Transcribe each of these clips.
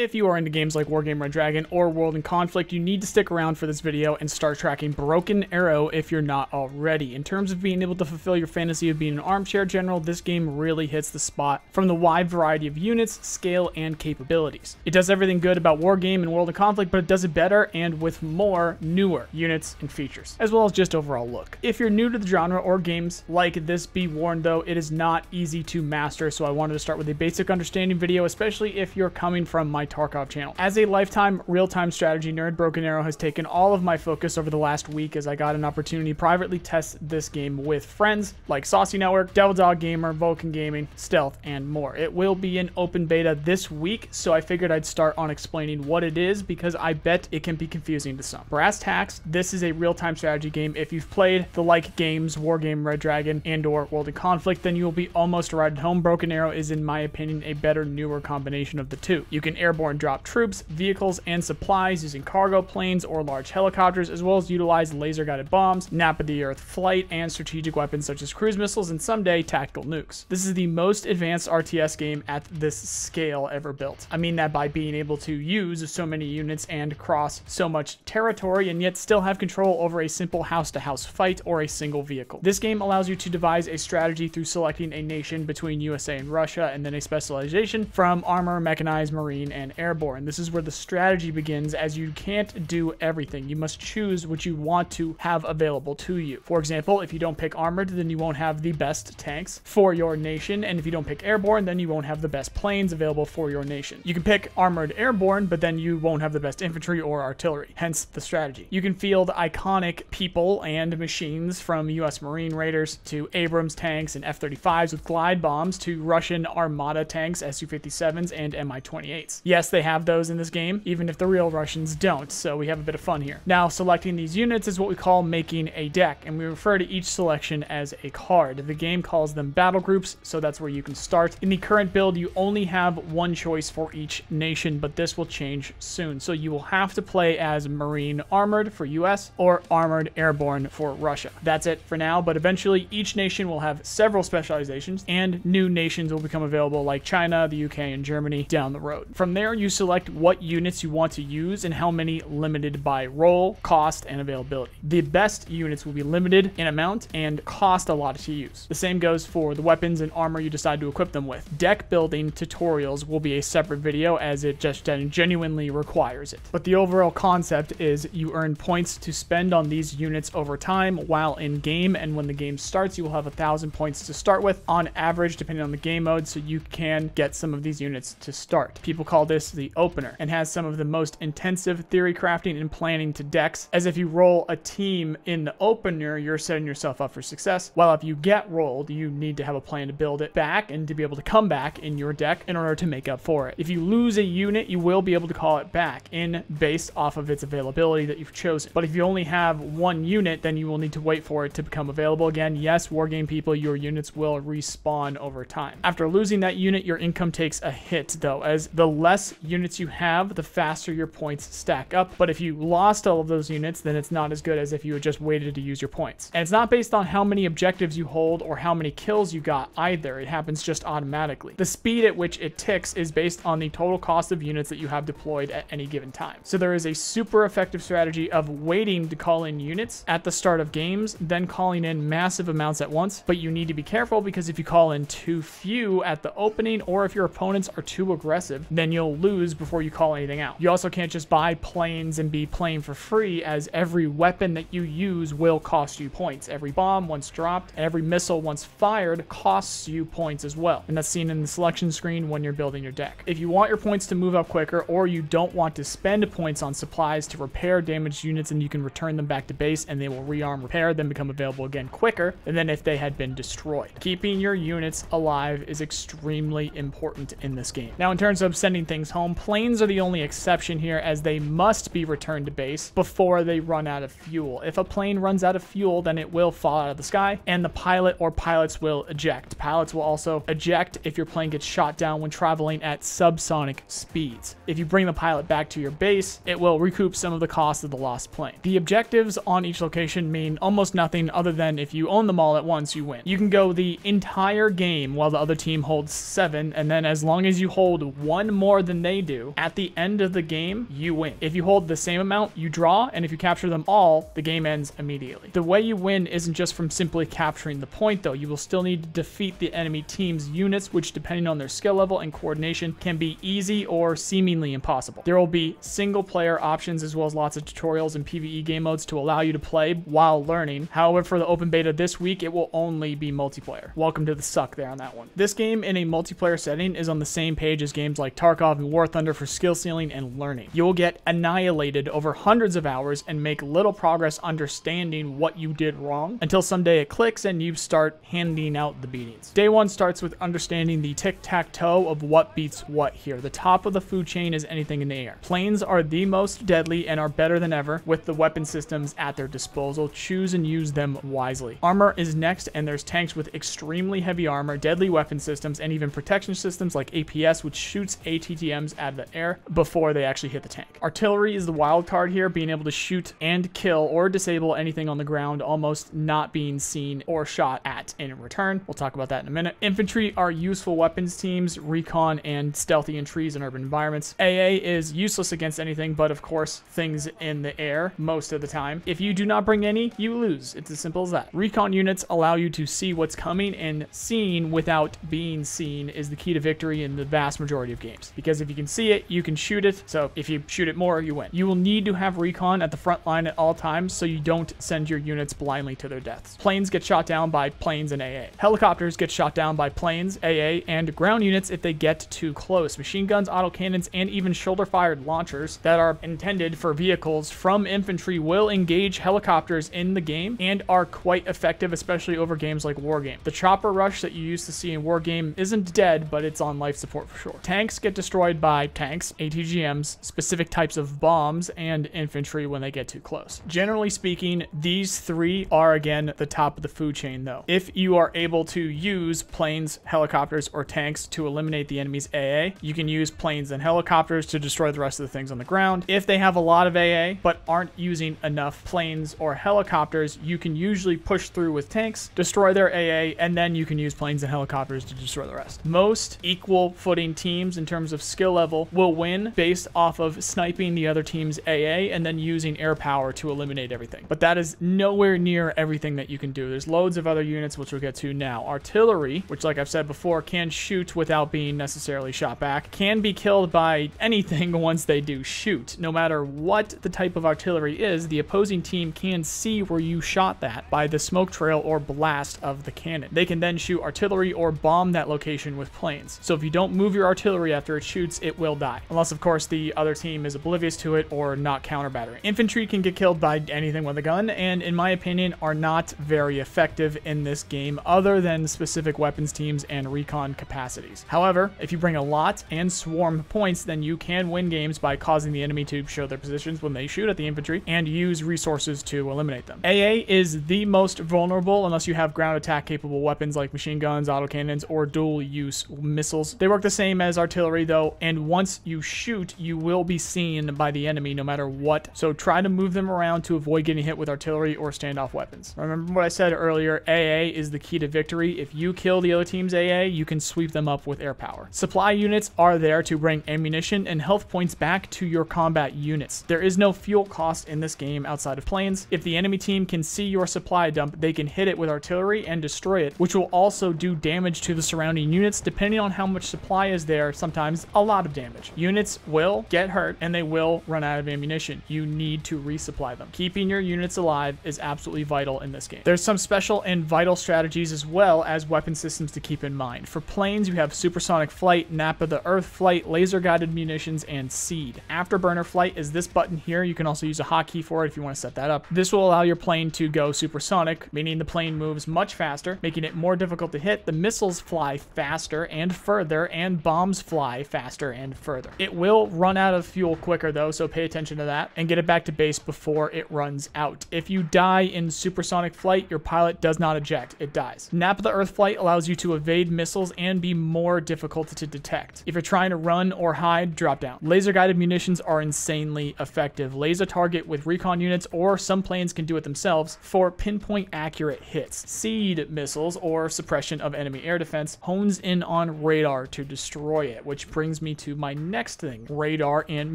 If you are into games like Wargame Red Dragon or World in Conflict, you need to stick around for this video and start tracking Broken Arrow if you're not already. In terms of being able to fulfill your fantasy of being an armchair general, this game really hits the spot from the wide variety of units, scale, and capabilities. It does everything good about Wargame and World in Conflict, but it does it better and with more newer units and features, as well as just overall look. If you're new to the genre or games like this, be warned though, it is not easy to master, so I wanted to start with a basic understanding video, especially if you're coming from my Tarkov channel. As a lifetime real-time strategy nerd, Broken Arrow has taken all of my focus over the last week as I got an opportunity to privately test this game with friends like Saucy Network, Devil Dog Gamer, Vulcan Gaming, Stealth, and more. It will be in open beta this week, so I figured I'd start on explaining what it is because I bet it can be confusing to some. Brass tacks, this is a real-time strategy game. If you've played the like games, Wargame Red Dragon, and or World in Conflict, then you will be almost right at home. Broken Arrow is, in my opinion, a better, newer combination of the two. You can airborne drop troops, vehicles, and supplies using cargo planes or large helicopters, as well as utilize laser-guided bombs, nap-of-the-earth flight, and strategic weapons such as cruise missiles and someday tactical nukes. This is the most advanced RTS game at this scale ever built. I mean that by being able to use so many units and cross so much territory and yet still have control over a simple house-to-house -house fight or a single vehicle. This game allows you to devise a strategy through selecting a nation between USA and Russia and then a specialization from armor, mechanized, marine, airborne. This is where the strategy begins as you can't do everything. You must choose what you want to have available to you. For example, if you don't pick armored, then you won't have the best tanks for your nation, and if you don't pick airborne, then you won't have the best planes available for your nation. You can pick armored airborne, but then you won't have the best infantry or artillery, hence the strategy. You can field iconic people and machines from US Marine Raiders to Abrams tanks and F-35s with glide bombs to Russian Armata tanks, Su-57s, and Mi-28s. Yes, they have those in this game, even if the real Russians don't, so we have a bit of fun here. Now, selecting these units is what we call making a deck, and we refer to each selection as a card. The game calls them battle groups, so that's where you can start. In the current build, you only have one choice for each nation, but this will change soon. So you will have to play as Marine Armored for US or Armored Airborne for Russia. That's it for now, but eventually each nation will have several specializations and new nations will become available like China, the UK, and Germany down the road. From there, you select what units you want to use and how many limited by role, cost, and availability. The best units will be limited in amount and cost a lot to use. The same goes for the weapons and armor you decide to equip them with. Deck building tutorials will be a separate video as it just genuinely requires it. But the overall concept is you earn points to spend on these units over time while in game and when the game starts you will have a thousand points to start with on average depending on the game mode so you can get some of these units to start. People call this the opener and has some of the most intensive theory crafting and planning to decks as if you roll a team in the opener you're setting yourself up for success while if you get rolled you need to have a plan to build it back and to be able to come back in your deck in order to make up for it. If you lose a unit you will be able to call it back in based off of its availability that you've chosen. But if you only have one unit then you will need to wait for it to become available again. Yes, Wargame people, your units will respawn over time. After losing that unit, your income takes a hit though, as the less units you have, the faster your points stack up. But if you lost all of those units, then it's not as good as if you had just waited to use your points. And it's not based on how many objectives you hold or how many kills you got either. It happens just automatically. The speed at which it ticks is based on the total cost of units that you have deployed at any given time. So there is a super effective strategy of waiting to call in units at the start of games, then calling in massive amounts at once. But you need to be careful because if you call in too few at the opening or if your opponents are too aggressive, then you'll lose before you call anything out. You also can't just buy planes and be playing for free as every weapon that you use will cost you points. Every bomb once dropped, every missile once fired costs you points as well. And that's seen in the selection screen when you're building your deck. If you want your points to move up quicker or you don't want to spend points on supplies to repair damaged units and you can return them back to base and they will rearm repair, then become available again quicker than if they had been destroyed. Keeping your units alive is extremely important in this game. Now in terms of sending things home, planes are the only exception here as they must be returned to base before they run out of fuel. If a plane runs out of fuel, then it will fall out of the sky and the pilot or pilots will eject. Pilots will also eject if your plane gets shot down when traveling at subsonic speeds. If you bring the pilot back to your base, it will recoup some of the cost of the lost plane. The objectives on each location mean almost nothing other than if you own them all at once, you win. You can go the entire game while the other team holds seven, and then as long as you hold one more than they do, at the end of the game, you win. If you hold the same amount, you draw, and if you capture them all, the game ends immediately. The way you win isn't just from simply capturing the point, though. You will still need to defeat the enemy team's units, which, depending on their skill level and coordination, can be easy or seemingly impossible. There will be single player options as well as lots of tutorials and PvE game modes to allow you to play while learning. However, for the open beta this week, it will only be multiplayer. Welcome to the suck there on that one. This game in a multiplayer setting is on the same page as games like Tarkov and War Thunder for skill ceiling and learning. You will get annihilated over hundreds of hours and make little progress understanding what you did wrong until someday it clicks and you start handing out the beatings. Day one starts with understanding the tic-tac-toe of what beats what here. The top of the food chain is anything in the air. Planes are the most deadly and are better than ever with the weapon systems at their disposal. Choose and use them wisely. Armor is next and there's tanks with extremely heavy armor, deadly weapon systems, and even protection systems like APS which shoots ATGMs out of the air before they actually hit the tank. Artillery is the wild card here, being able to shoot and kill or disable anything on the ground, almost not being seen or shot at in return. We'll talk about that in a minute. Infantry are useful weapons teams, recon, and stealthy in trees and urban environments. AA is useless against anything but, of course, things in the air most of the time. If you do not bring any, you lose. It's as simple as that. Recon units allow you to see what's coming, and seeing without being seen is the key to victory in the vast majority of games. Because if you can see it, you can shoot it. So if you shoot it more, you win. You will need to have recon at the front line at all times so you don't send your units blindly to their deaths. Planes get shot down by planes and AA. Helicopters get shot down by planes, AA, and ground units if they get too close. Machine guns, autocannons, and even shoulder-fired launchers that are intended for vehicles from infantry will engage helicopters in the game and are quite effective, especially over games like Wargame. The chopper rush that you used to see in Wargame isn't dead, but it's on life support for sure. Tanks get destroyed by tanks, ATGMs, specific types of bombs, and infantry when they get too close. Generally speaking, these three are again the top of the food chain though. If you are able to use planes, helicopters, or tanks to eliminate the enemy's AA, you can use planes and helicopters to destroy the rest of the things on the ground. If they have a lot of AA but aren't using enough planes or helicopters, you can usually push through with tanks, destroy their AA, and then you can use planes and helicopters to destroy the rest. Most equal footing teams in terms of skill level will win based off of sniping the other team's AA and then using air power to eliminate everything. But that is nowhere near everything that you can do. There's loads of other units which we'll get to now. Artillery, which like I've said before, can shoot without being necessarily shot back, can be killed by anything once they do shoot. No matter what the type of artillery is, the opposing team can see where you shot that by the smoke trail or blast of the cannon. They can then shoot artillery or bomb that location with planes. So if you don't move your artillery after it shoots, it will die. Unless, of course, the other team is oblivious to it or not counter battering. Infantry can get killed by anything with a gun, and in my opinion, are not very effective in this game other than specific weapons teams and recon capacities. However, if you bring a lot and swarm points, then you can win games by causing the enemy to show their positions when they shoot at the infantry and use resources to eliminate them. AA is the most vulnerable unless you have ground attack capable weapons like machine guns, autocannons, or dual use missiles. They work the same as artillery though, and once you shoot, you will be seen by the enemy no matter what. So try to move them around to avoid getting hit with artillery or standoff weapons. Remember what I said earlier, AA is the key to victory. If you kill the other team's AA, you can sweep them up with air power. Supply units are there to bring ammunition and health points back to your combat units. There is no fuel cost in this game outside of planes. If the enemy team can see your supply dump, they can hit it with artillery and destroy it, which will also do damage to the surrounding units depending on how much supply is there, sometimes a lot of damage. Units will get hurt and they will run out of ammunition. You need to resupply them. Keeping your units alive is absolutely vital in this game. There's some special and vital strategies as well as weapon systems to keep in mind. For planes, you have supersonic flight, Nap of the Earth flight, laser guided munitions, and SEAD. Afterburner flight is this button here. You can also use a hotkey for it if you want to set that up. This will allow your plane to go supersonic, meaning the plane moves much faster, making it more difficult to hit. The missiles fly faster and further, and bombs fly faster and further. It will run out of fuel quicker though, so pay attention to that and get it back to base before it runs out. If you die in supersonic flight, your pilot does not eject, it dies. Nap of the Earth flight allows you to evade missiles and be more difficult to detect. If you're trying to run or hide, drop down. Laser guided munitions are insanely effective. Laser target with recon units or some planes can do it themselves for pinpoint accurate hits. SEAD missiles or suppression of enemy air defense hones in on radar to destroy it, which brings brings me to my next thing, radar and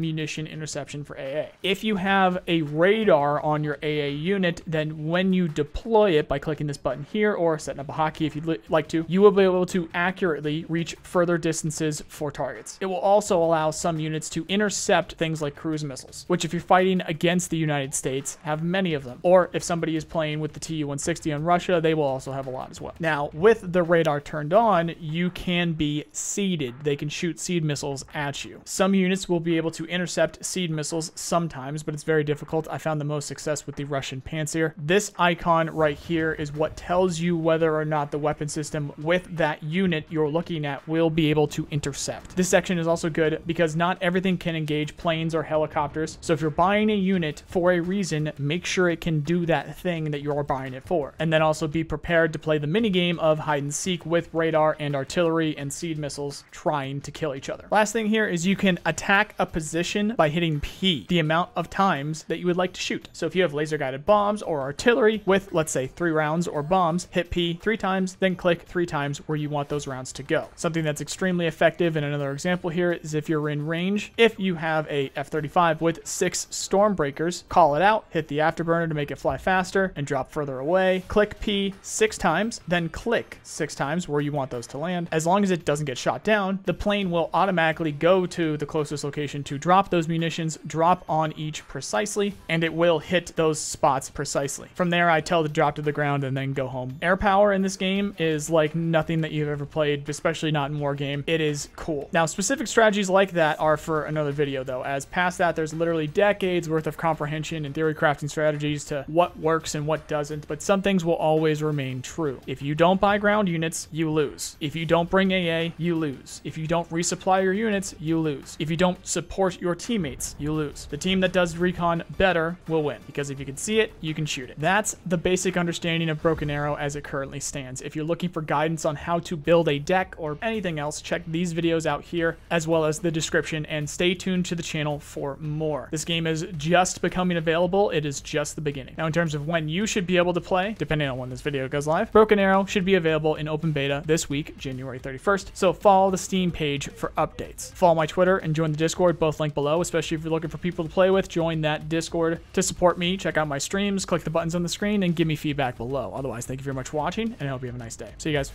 munition interception for AA. If you have a radar on your AA unit, then when you deploy it by clicking this button here or setting up a hotkey if you'd like to, you will be able to accurately reach further distances for targets. It will also allow some units to intercept things like cruise missiles, which if you're fighting against the United States, have many of them. Or if somebody is playing with the Tu-160 on Russia, they will also have a lot as well. Now, with the radar turned on, you can be seeded. They can shoot SEAD missiles at you. Some units will be able to intercept SEAD missiles sometimes, but it's very difficult. I found the most success with the Russian Pantsir. This icon right here is what tells you whether or not the weapon system with that unit you're looking at will be able to intercept. This section is also good because not everything can engage planes or helicopters. So if you're buying a unit for a reason, make sure it can do that thing that you're buying it for. And then also be prepared to play the minigame of hide and seek with radar and artillery and SEAD missiles trying to kill each other. Last thing here is you can attack a position by hitting P, the amount of times that you would like to shoot. So if you have laser guided bombs or artillery with, let's say, three rounds or bombs, hit P three times, then click three times where you want those rounds to go. Something that's extremely effective, and another example here is if you're in range, if you have a F-35 with six Stormbreakers, call it out, hit the afterburner to make it fly faster, and drop further away. Click P six times, then click six times where you want those to land. As long as it doesn't get shot down, the plane will automatically go to the closest location to drop those munitions, drop on each precisely, and it will hit those spots precisely. From there, I tell to drop to the ground and then go home. Air power in this game is like nothing that you've ever played, especially not in Wargame. It is cool. Now, specific strategies like that are for another video, though, as past that, there's literally decades worth of comprehension and theory crafting strategies to what works and what doesn't, but some things will always remain true. If you don't buy ground units, you lose. If you don't bring AA, you lose. If you don't resupply your units, you lose. If you don't support your teammates, you lose. The team that does recon better will win, because if you can see it, you can shoot it. That's the basic understanding of Broken Arrow as it currently stands. If you're looking for guidance on how to build a deck or anything else, check these videos out here, as well as the description, and stay tuned to the channel for more. This game is just becoming available. It is just the beginning. Now, in terms of when you should be able to play, depending on when this video goes live, Broken Arrow should be available in open beta this week, January 31st. So follow the Steam page for updates. Follow my Twitter and join the Discord, both linked below, especially if you're looking for people to play with, join that Discord to support me. Check out my streams, click the buttons on the screen, and give me feedback below. Otherwise, thank you very much for watching, and I hope you have a nice day. See you guys.